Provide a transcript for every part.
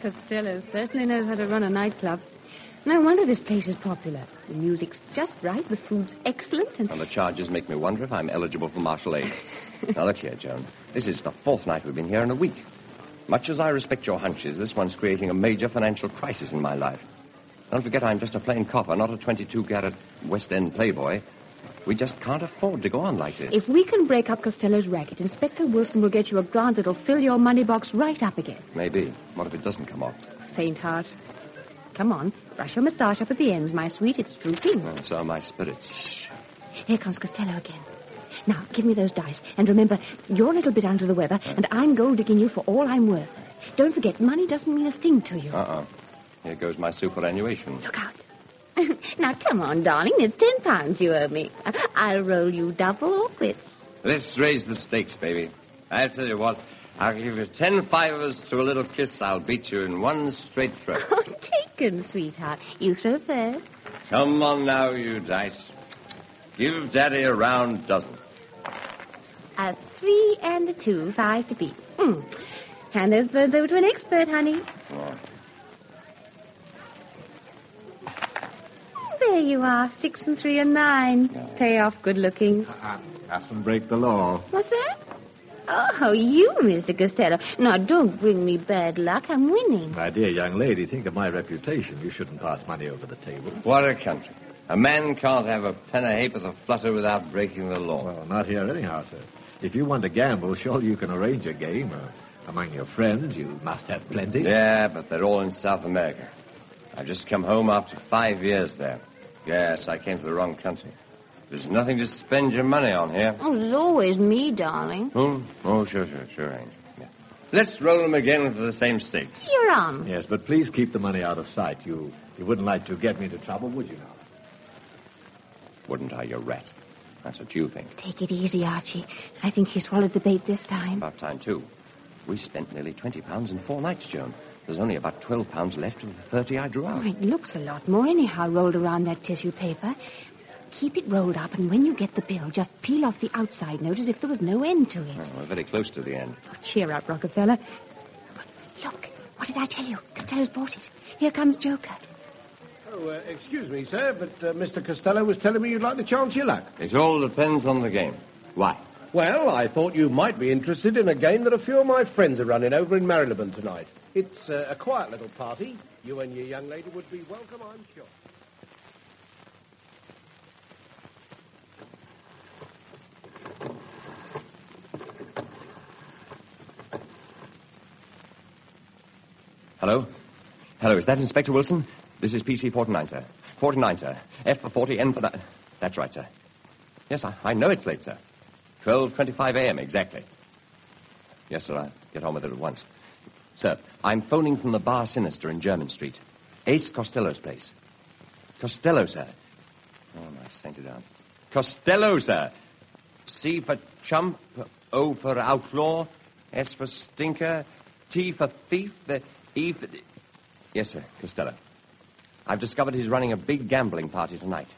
Costello certainly knows how to run a nightclub. No wonder this place is popular. The music's just right, the food's excellent, and... And the charges make me wonder if I'm eligible for Marshall aid. now, look here, Joan. This is the fourth night we've been here in a week. Much as I respect your hunches, this one's creating a major financial crisis in my life. Don't forget I'm just a plain copper, not a 22-carat West End playboy. We just can't afford to go on like this. If we can break up Costello's racket, Inspector Wilson will get you a grant that'll fill your money box right up again. Maybe. What if it doesn't come off? Faint heart. Come on, brush your moustache up at the ends, my sweet. It's drooping. Oh, so are my spirits. Here comes Costello again. Now, give me those dice. And remember, you're a little bit under the weather, and I'm gold digging you for all I'm worth. Don't forget, money doesn't mean a thing to you. Uh-uh. Here goes my superannuation. Look out. now, come on, darling. It's ten pounds you owe me. I'll roll you double or quits. Let's raise the stakes, baby. I'll tell you what, I'll give you ten fivers to a little kiss. I'll beat you in one straight throw. Oh, taken, sweetheart. You throw first. Come on now, you dice. Give Daddy a round dozen. A three and a two, five to beat. Mm. Hand those birds over to an expert, honey. Oh. There you are, six and three and nine. Pay off good looking. I Mustn't break the law. What's that? Oh, you, Mr. Costello. Now, don't bring me bad luck. I'm winning. My dear young lady, think of my reputation. You shouldn't pass money over the table. What a country. A man can't have a pen of ha'porth a flutter without breaking the law. Well, not here anyhow, sir. If you want to gamble, surely you can arrange a game. Uh, among your friends, you must have plenty. Yeah, but they're all in South America. I've just come home after five years there. Yes, I came to the wrong country. There's nothing to spend your money on here. Oh, it's always me, darling. Hmm? Oh, sure, sure, sure, Angel. Yeah. Let's roll them again for the same stakes. You're on. Yes, but please keep the money out of sight. You you wouldn't like to get me into trouble, would you now? Wouldn't I, you rat? That's what you think. Take it easy, Archie. I think he swallowed the bait this time. About time, too. We spent nearly 20 pounds in four nights, Joan. There's only about 12 pounds left of the 30 I drew out. Oh, it looks a lot more anyhow rolled around that tissue paper. Keep it rolled up, and when you get the bill, just peel off the outside note as if there was no end to it. Oh, we're very close to the end. Oh, cheer up, Rockefeller. Look, what did I tell you? Costello's bought it. Here comes Joker. Oh, uh, excuse me, sir, but uh, Mr. Costello was telling me you'd like to chance your luck. It all depends on the game. Why? Well, I thought you might be interested in a game that a few of my friends are running over in Marylebone tonight. It's uh, a quiet little party. You and your young lady would be welcome, I'm sure. Hello? Hello, is that Inspector Wilson? This is PC 49, sir. 49, sir. F for 40, N for that. That's right, sir. Yes, I, I know it's late, sir. 12.25 a.m., exactly. Yes, sir, I'll get on with it at once. Sir, I'm phoning from the Bar Sinister in Jermyn Street. Ace Costello's place. Costello, sir. Oh, my sainted aunt. Costello, sir. C for chump, O for outlaw, S for stinker, T for thief, the E for... Yes, sir, Costello. I've discovered he's running a big gambling party tonight.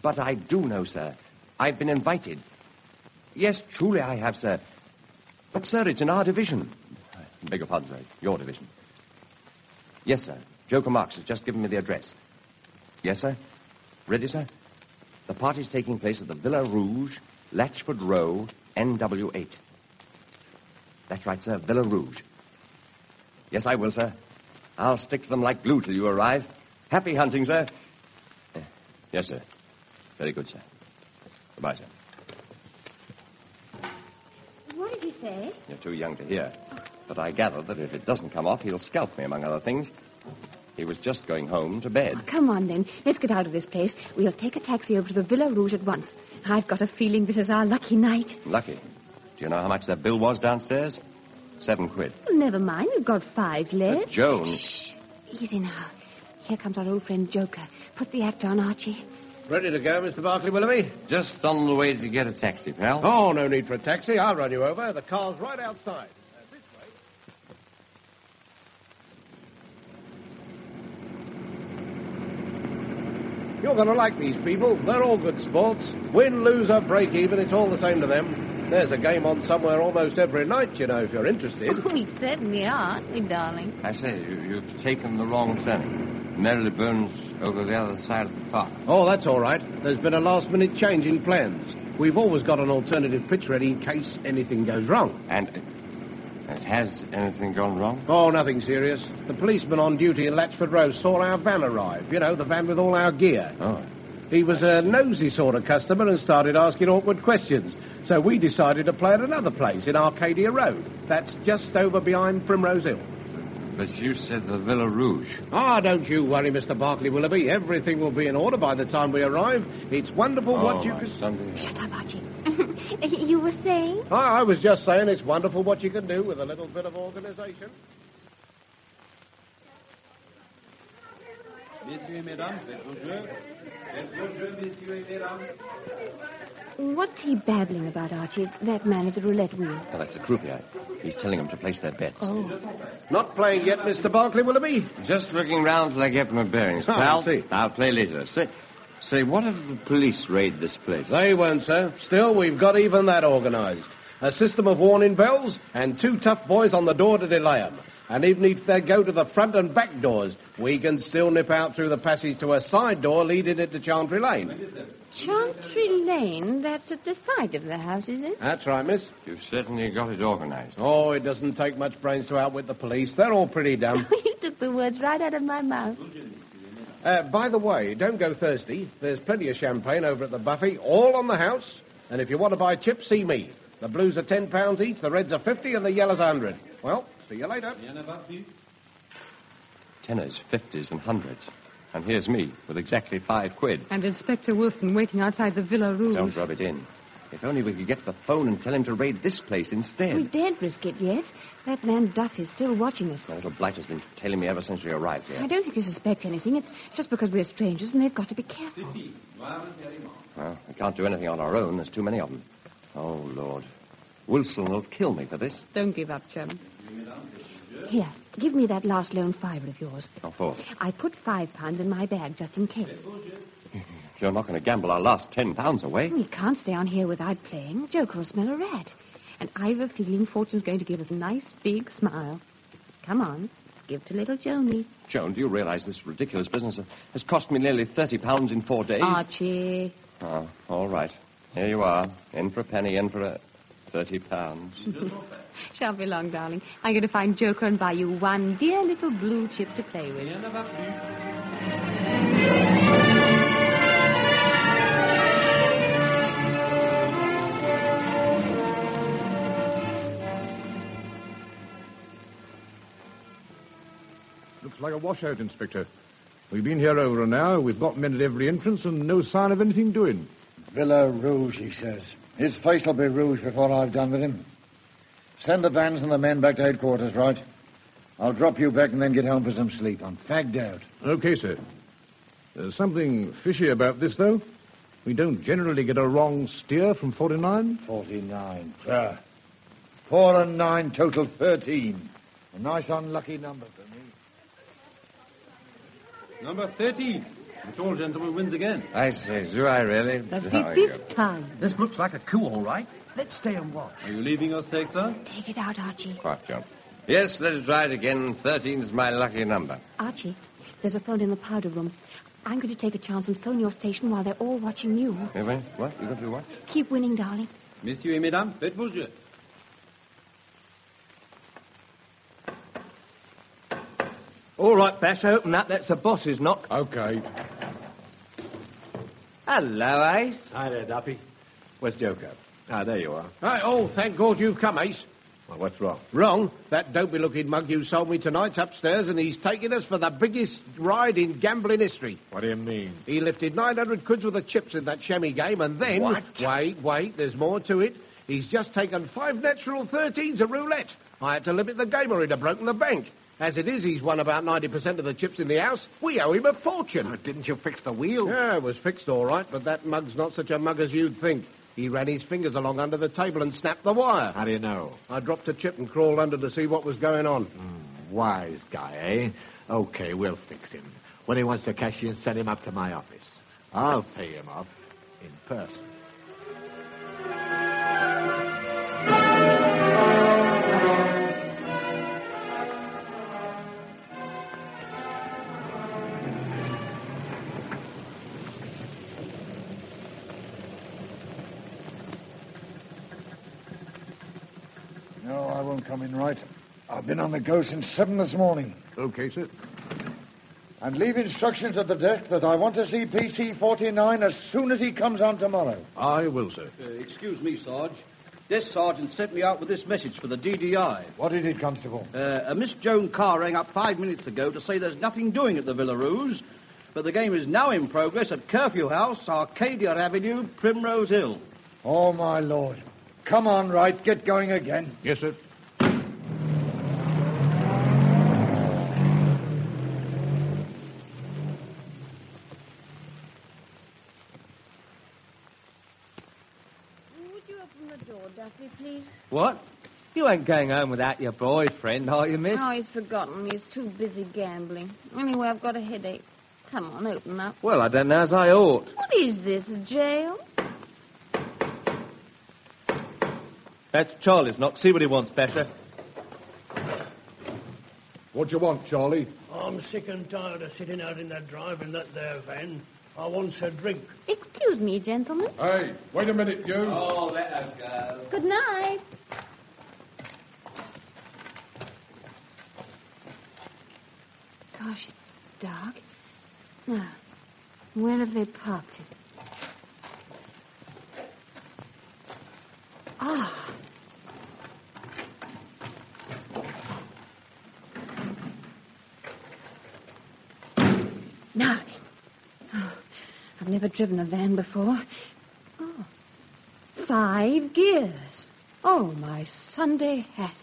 But I do know, sir. I've been invited. Yes, truly I have, sir. But, sir, it's in our division. Beg your pardon, sir. Your division. Yes, sir. Joker Marks has just given me the address. Yes, sir. Ready, sir? The party's taking place at the Villa Rouge, Latchford Row, NW8. That's right, sir. Villa Rouge. Yes, I will, sir. I'll stick to them like glue till you arrive. Happy hunting, sir. Uh, Yes, sir. Very good, sir. Goodbye, sir. What did he say? You're too young to hear. But I gather that if it doesn't come off, he'll scalp me, among other things. He was just going home to bed. Oh, come on, then. Let's get out of this place. We'll take a taxi over to the Villa Rouge at once. I've got a feeling this is our lucky night. Lucky. Do you know how much that bill was downstairs? Seven quid. Never mind, we've got five uh, left. But Joan. Easy now. Here comes our old friend Joker. Put the act on, Archie. Ready to go, Mr. Barclay Willoughby? Just on the way to get a taxi, pal. Oh, no need for a taxi. I'll run you over. The car's right outside. Uh, this way. You're going to like these people. They're all good sports. Win, lose, or break even, it's all the same to them. There's a game on somewhere almost every night, you know, if you're interested. We certainly are, aren't we, darling? I say, you, you've taken the wrong turn. turning. burns over the other side of the park. Oh, that's all right. There's been a last minute change in plans. We've always got an alternative pitch ready in case anything goes wrong. And uh, has anything gone wrong? Oh, nothing serious. The policeman on duty in Latchford Road saw our van arrive. You know, the van with all our gear. Oh. He was a nosy sort of customer and started asking awkward questions. So we decided to play at another place in Arcadia Road. That's just over behind Primrose Hill. But you said the Villa Rouge. Ah, don't you worry, Mr. Barclay Willoughby. Everything will be in order by the time we arrive. It's wonderful oh, what you my can... Sunday. Shut up, Archie. You were saying? Ah, I was just saying it's wonderful what you can do with a little bit of organization. Messieurs et mesdames, faites vos jeux. Faites vos jeux, messieurs et mesdames. What's he babbling about, Archie? That man at the roulette wheel. Oh, that's the croupier. He's telling them to place their bets. Oh. Not playing yet, Mr. Barclay Willoughby? Just looking round till I get my bearings, Oh, I pal. see. I'll play later. Say, say, what if the police raid this place? They won't, sir. Still, we've got even that organized. A system of warning bells and two tough boys on the door to delay 'em. And even if they go to the front and back doors, we can still nip out through the passage to a side door leading into Chantry Lane. Chantry Lane, that's at the side of the house, is it? That's right, miss. You've certainly got it organized. Oh, it doesn't take much brains to outwit the police. They're all pretty dumb. you took the words right out of my mouth. Uh, by the way, don't go thirsty. There's plenty of champagne over at the buffet, all on the house. And if you want to buy chips, see me. The blues are ten pounds each, the reds are fifty, and the yellows a hundred. Well, see you later. Rien ne va plus. Tenors, fifties, and hundreds. And here's me with exactly five quid. And Inspector Wilson waiting outside the Villa Rouge. Don't rub it in. If only we could get the phone and tell him to raid this place instead. We daren't risk it yet. That man Duff is still watching us. The little blight has been tailing me ever since we arrived here. I don't think you suspect anything. It's just because we're strangers and they've got to be careful. Well, we can't do anything on our own. There's too many of them. Oh, Lord. Wilson will kill me for this. Don't give up, Chum. Here, give me that last lone fiver of yours. What for? I put five pounds in my bag just in case. You're not going to gamble our last ten pounds away. We can't stay on here without playing. Joker will smell a rat. And I've a feeling Fortune's going to give us a nice big smile. Come on, give to little Joni. Joan, do you realize this ridiculous business has cost me nearly thirty pounds in four days? Archie. Oh, all right. Here you are. In for a penny, in for a thirty pounds. Shan't be long, darling. I'm going to find Joker and buy you one dear little blue chip to play with. Looks like a washout, Inspector. We've been here over an hour. We've got men at every entrance and no sign of anything doing. Villa Rouge, he says. His face will be rouge before I've done with him. Send the vans and the men back to headquarters, right? I'll drop you back and then get home for some sleep. I'm fagged out. Okay, sir. There's something fishy about this, though. We don't generally get a wrong steer from 49. 49. Ah. Four and nine, total 13. A nice unlucky number for me. Number 13. The tall gentleman wins again. I say, do I really? That's the fifth time. This looks like a coup, all right. Let's stay and watch. Are you leaving us, take, sir? Take it out, Archie. Quiet, John. Yes, let us try it again. Thirteen's my lucky number. Archie, there's a phone in the powder room. I'm going to take a chance and phone your station while they're all watching you. You wait, What? You going to do what? Keep winning, darling. Messieurs et mesdames, faites vos jeux. All right, Bash, open that. That's the boss's knock. Okay. Hello, Ace. Hi there, Duffy. Where's Joker? Ah, there you are. Hey, oh, thank God you've come, Ace. Well, what's wrong? Wrong. That dopey-looking mug you sold me tonight's upstairs, and he's taking us for the biggest ride in gambling history. What do you mean? He lifted 900 quids worth of chips in that chemmy game, and then... What? Wait, wait, there's more to it. He's just taken five natural 13s at roulette. I had to limit the game or he'd have broken the bank. As it is, he's won about 90% of the chips in the house. We owe him a fortune. But didn't you fix the wheel? Yeah, it was fixed all right, but that mug's not such a mug as you'd think. He ran his fingers along under the table and snapped the wire. How do you know? I dropped a chip and crawled under to see what was going on. Wise guy, eh? Okay, we'll fix him. When he wants to cash in, send him up to my office. I'll pay him off in person. Right. I've been on the go since seven this morning. Okay, sir. And leave instructions at the desk that I want to see PC 49 as soon as he comes on tomorrow. I will, sir. Uh, excuse me, Sarge. This sergeant sent me out with this message for the DDI. What is it, Constable? Uh, a Miss Joan Carr rang up five minutes ago to say there's nothing doing at the Villa Rouge, but the game is now in progress at Curfew House, Arcadia Avenue, Primrose Hill. Oh, my lord. Come on, Wright. Get going again. Yes, sir. Would you open the door, Duffy, please? What? You ain't going home without your boyfriend, are you, miss? Oh, he's forgotten. He's too busy gambling. Anyway, I've got a headache. Come on, open up. Well, I don't know as I ought. What is this, a jail? That's Charlie's knock. See what he wants, Basher. What do you want, Charlie? I'm sick and tired of sitting out in that drive in that there van. I want a drink. Excuse me, gentlemen. Hey, wait a minute, you. Oh, let her go. Good night. Gosh, it's dark. Now, where have they parked it? never driven a van before. Oh, five gears. Oh, my Sunday hat.